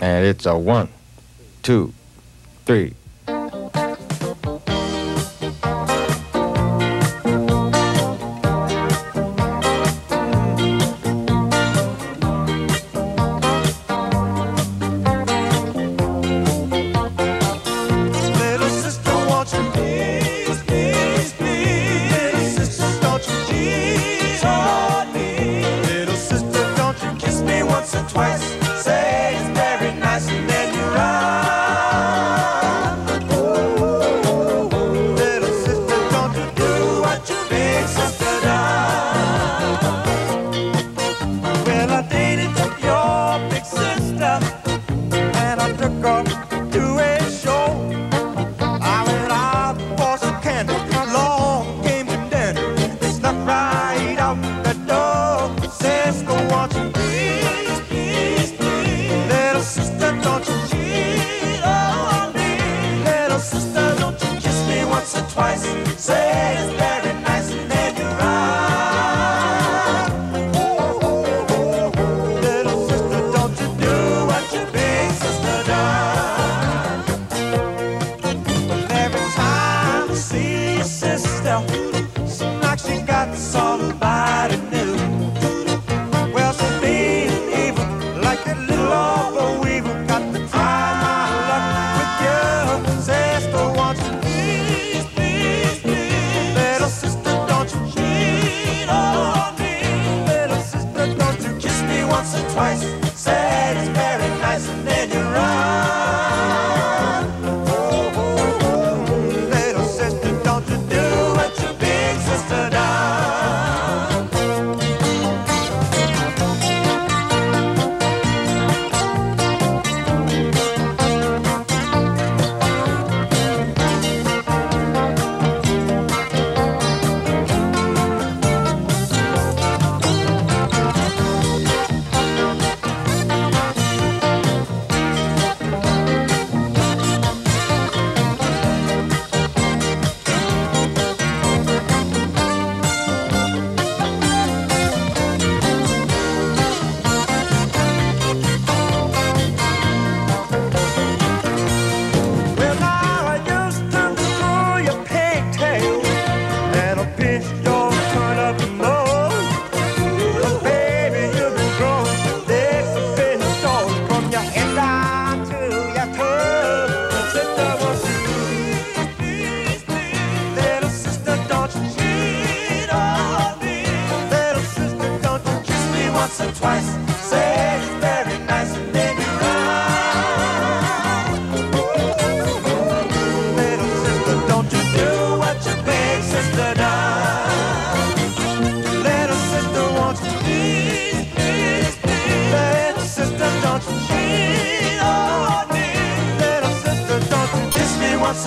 And it's a one, two, three. out the door. Says go watch."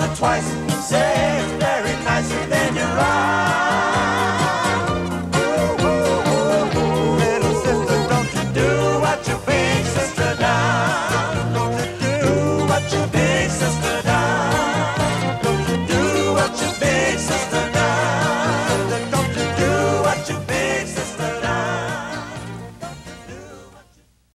once or twice.